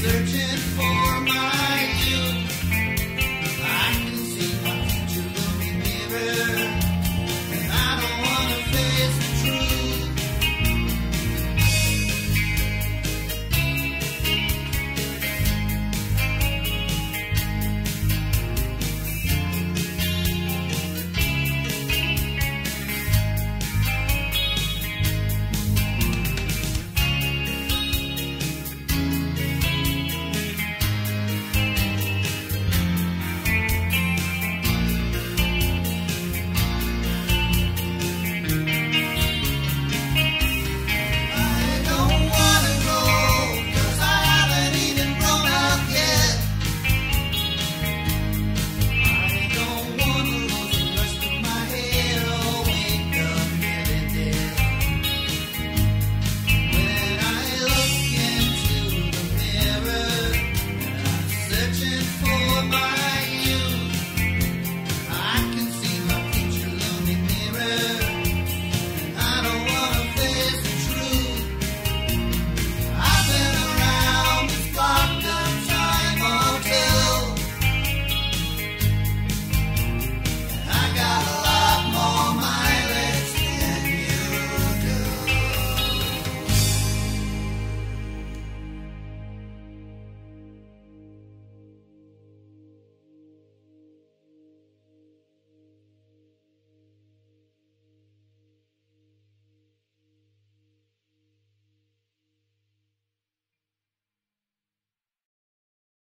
searching for my